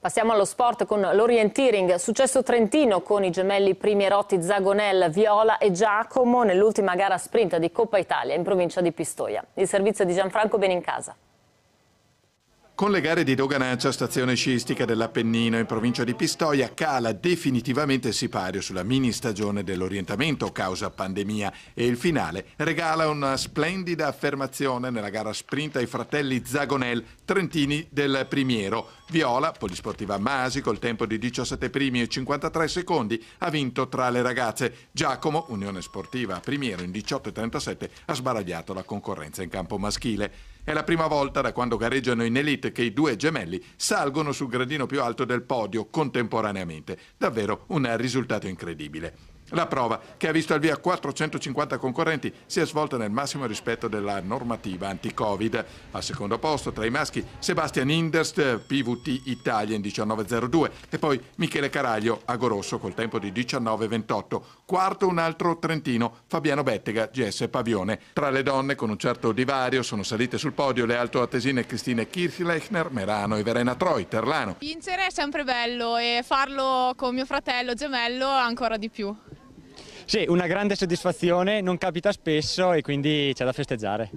Passiamo allo sport con l'orienteering. Successo trentino con i gemelli Primierotti, Zagonel, Viola e Giacomo nell'ultima gara sprint di Coppa Italia in provincia di Pistoia. Il servizio di Gianfranco Benincasa. Con le gare di doganancia stazione sciistica dell'Appennino in provincia di Pistoia cala definitivamente il sipario sulla mini stagione dell'orientamento causa pandemia e il finale regala una splendida affermazione nella gara sprint ai fratelli Zagonel, trentini del Primiero. Viola, polisportiva Masi, col tempo di 17 primi e 53 secondi, ha vinto tra le ragazze. Giacomo, Unione Sportiva Primiero, in 18,37 ha sbaragliato la concorrenza in campo maschile. È la prima volta da quando gareggiano in Elite che i due gemelli salgono sul gradino più alto del podio contemporaneamente. Davvero un risultato incredibile. La prova, che ha visto al via 450 concorrenti, si è svolta nel massimo rispetto della normativa anti-Covid. Al secondo posto, tra i maschi, Sebastian Inderst, PVT Italia in 19.02 e poi Michele Caraglio, Agorosso, col tempo di 19.28. Quarto, un altro trentino, Fabiano Bettega, GS Pavione. Tra le donne, con un certo divario, sono salite sul podio le altoatesine Cristine Kirchlechner, Merano e Verena Troi, Terlano. Vincere è sempre bello e farlo con mio fratello gemello ancora di più. Sì, una grande soddisfazione, non capita spesso e quindi c'è da festeggiare.